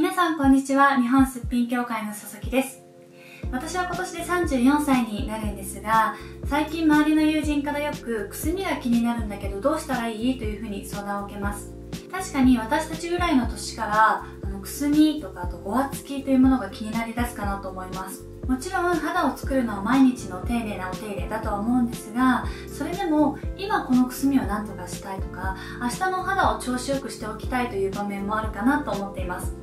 皆さんこんにちは。日本すっぴん協会の佐々木です。私は今年で34歳になるんですが最近周りの友人からよくくすみが気になるんだけどどうしたらいいというふうに相談を受けます。確かに私たちぐらいの年からあのくすみとかあとごわつきというものが気になりだすかなと思います。もちろん肌を作るのは毎日の丁寧なお手入れだとは思うんですがそれでも今このくすみを何とかしたいとか明日の肌を調子よくしておきたいという場面もあるかなと思っています。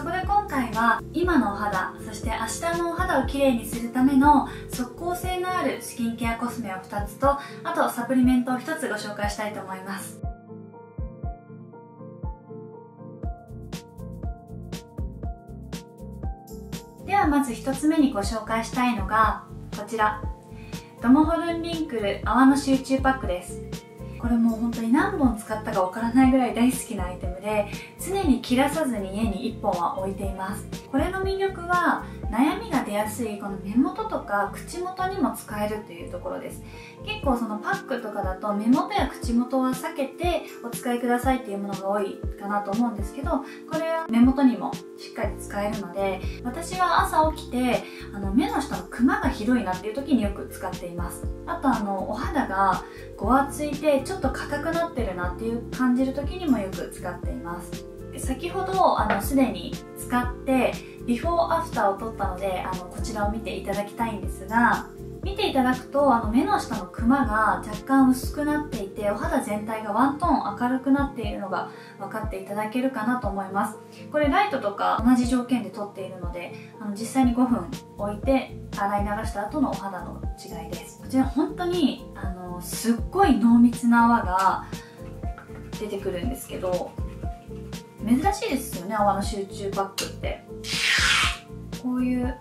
そこで今回は今のお肌そして明日のお肌をきれいにするための即効性のあるスキンケアコスメを2つとあとサプリメントを1つご紹介したいと思います。ではまず1つ目にご紹介したいのがこちら。ドモホルンリンクル泡の集中パックです。これもう本当に何本使ったかわからないぐらい大好きなアイテムで常に切らさずに家に1本は置いています。これの魅力は悩みが出やすいこの目元とか口元にも使えるというところです。結構そのパックとかだと目元や口元は避けてお使いくださいっていうものが多いかなと思うんですけどこれは目元にもしっかり使えるので私は朝起きてあの目の下のクマがひどいなっていう時によく使っています。あとあのお肌がごわついてちょっと硬くなってるなっていう感じる時にもよく使っています。先ほどあのすでに使ってビフォーアフターを撮ったのであのこちらを見ていただきたいんですが見ていただくとあの目の下のクマが若干薄くなっていてお肌全体がワントーン明るくなっているのが分かっていただけるかなと思います。これライトとか同じ条件で撮っているのであの実際に5分置いて洗い流した後のお肌の違いです。こちら本当にあのすっごい濃密な泡が出てくるんですけど珍しいですよね泡の集中パックって。こういう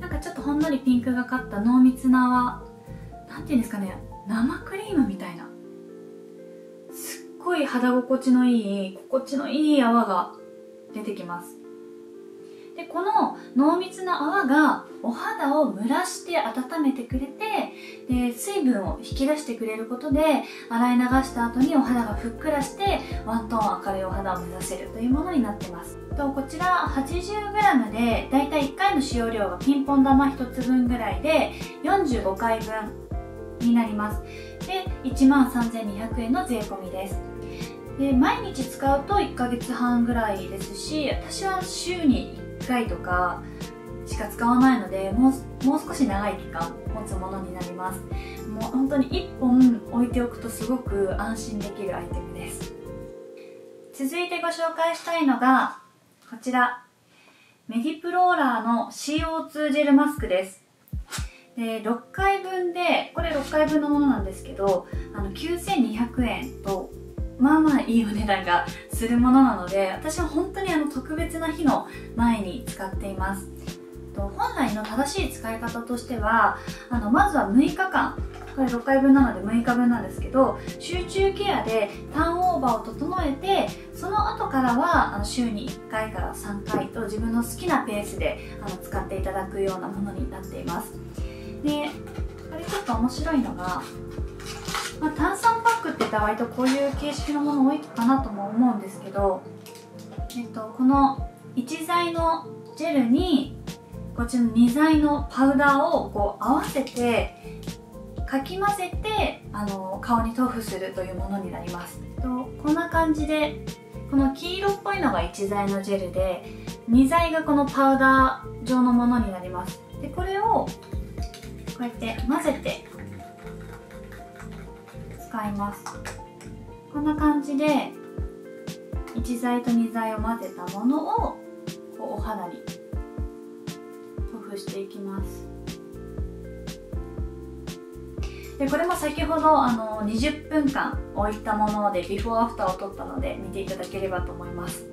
なんかちょっとほんのりピンクがかった濃密な泡なんていうんですかね生クリームみたいな。すっごい肌心地のいい心地のいい泡が出てきます。でこの濃密な泡がお肌を蒸らして温めてくれてで水分を引き出してくれることで洗い流した後にお肌がふっくらしてワントーン明るいお肌を目指せるというものになってます。とこちら 80g でだいたい1回の使用量がピンポン玉1つ分ぐらいで45回分になります。で1万3200円の税込みです。で毎日使うと1ヶ月半ぐらいですし私は週に1回とかしか使わないのでもうもう少し長い期間持つものになります。もう本当に1本置いておくとすごく安心できるアイテムです。続いてご紹介したいのがこちら。メディプローラーの CO2 ジェルマスクです。で6回分でこれ6回分のものなんですけどあの9200円とまあまあいいお値段がするものなので私は本当にあの特別な日の前に使っています。本来の正しい使い方としてはあのまずは6日間。これ6回分なので6日分なんですけど集中ケアでターンオーバーを整えてその後からはあの週に1回から3回と自分の好きなペースであの使っていただくようなものになっています。でこれちょっと面白いのがた割とこういう形式のもの多いかなとも思うんですけど、えっと、この1剤のジェルにこっちの2剤のパウダーをこう合わせてかき混ぜてあの顔に塗布するというものになります。とこんな感じでこの黄色っぽいのが1剤のジェルで2剤がこのパウダー状のものになります。でこれをこうやって混ぜて使います。こんな感じで1剤と2剤を混ぜたものをこうお肌に塗布していきます。でこれも先ほどあの20分間置いたものでビフォーアフターを撮ったので見ていただければと思います。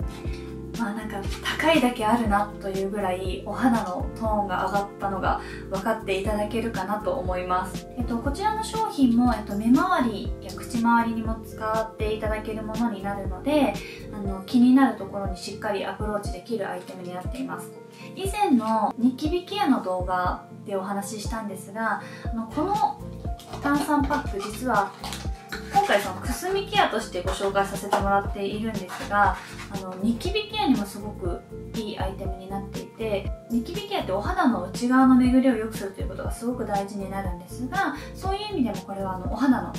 まあなんか高いだけあるなというぐらいお肌のトーンが上がったのが分かっていただけるかなと思います、えっと、こちらの商品も、えっと、目周りや口周りにも使っていただけるものになるのであの気になるところにしっかりアプローチできるアイテムになっています。以前のニキビケアの動画でお話ししたんですがあのこの炭酸パック実は回そのくすみケアとしてご紹介させてもらっているんですがあのニキビケアにもすごくいいアイテムになっていてニキビケアってお肌の内側の巡りを良くするということがすごく大事になるんですがそういう意味でもこれはあのお肌の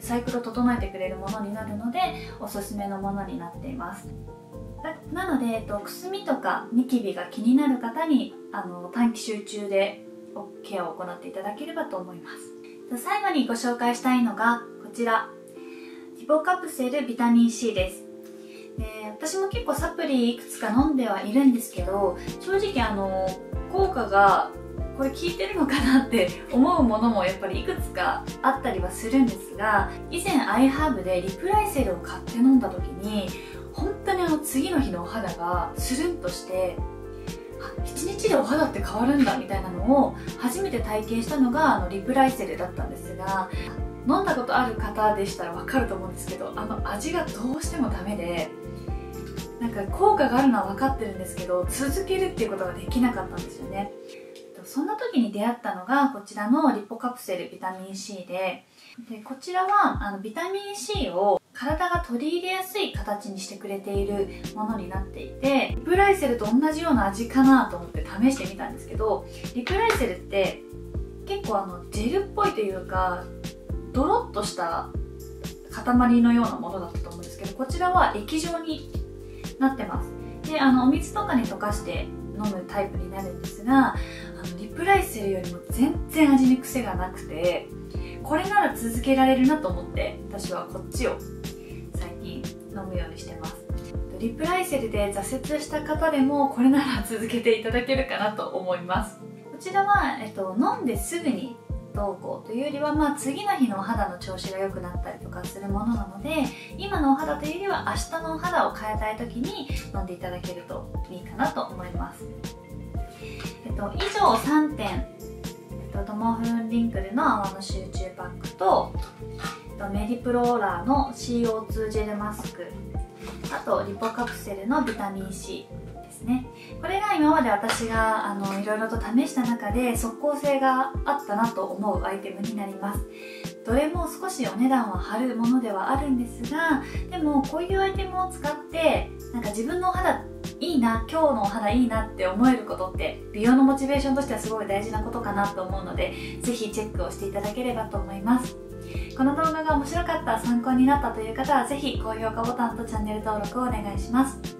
サイクルを整えてくれるものになるのでおすすめのものになっています。なので、えっと、くすみとかニキビが気になる方にあの短期集中でケアを行っていただければと思います。最後にご紹介したいのがこちら。リボカプセルビタミン C です。で私も結構サプリいくつか飲んではいるんですけど正直あの効果がこれ効いてるのかなって思うものもやっぱりいくつかあったりはするんですが以前 iHerb でリプライセルを買って飲んだ時に本当にあの次の日のお肌がスルンとして1日でお肌って変わるんだみたいなのを初めて体験したのがあのリプライセルだったんですが飲んだことある方でしたらわかると思うんですけどあの味がどうしてもダメでなんか効果があるのは分かってるんですけど続けるっていうことができなかったんですよね。そんな時に出会ったのがこちらのリポカプセルビタミン C ででこちらはあのビタミン C を体が取り入れやすい形にしてくれているものになっていてリプライセルと同じような味かなと思って試してみたんですけどリプライセルって結構あのジェルっぽいというかドロッとした塊のようなものだったと思うんですけどこちらは液状になってます。であのお水とかに溶かして飲むタイプになるんですがあのリプライセルよりも全然味に癖がなくてこれなら続けられるなと思って私はこっちを最近飲むようにしてます。リプライセルで挫折した方でもこれなら続けていただけるかなと思います。こちらは、えっと、飲んですぐにどうこうというよりは、まあ、次の日のお肌の調子が良くなったりとかするものなので今のお肌というよりは明日のお肌を変えたい時に飲んでいただけるといいかなと思います、えっと、以上3点、えっと、トモフンリンクルの泡の集中パックと、えっと、メディプローラーの CO2 ジェルマスク。あとリポカプセルのビタミン C ですね。これが今まで私があのいろいろと試した中で即効性があったなと思うアイテムになります。どれも少しお値段は張るものではあるんですがでもこういうアイテムを使ってなんか自分のお肌いいな今日のお肌いいなって思えることって美容のモチベーションとしてはすごい大事なことかなと思うのでぜひチェックをしていただければと思います。この動画が面白かった参考になったという方はぜひ高評価ボタンとチャンネル登録をお願いします。